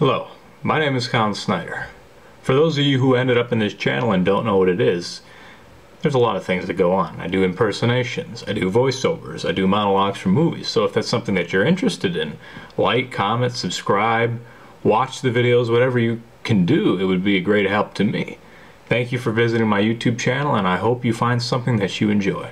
Hello, my name is Colin Sznaider. For those of you who ended up in this channel and don't know what it is, there's a lot of things that go on. I do impersonations, I do voiceovers, I do monologues for movies. So if that's something that you're interested in, like, comment, subscribe, watch the videos, whatever you can do, it would be a great help to me. Thank you for visiting my YouTube channel and I hope you find something that you enjoy.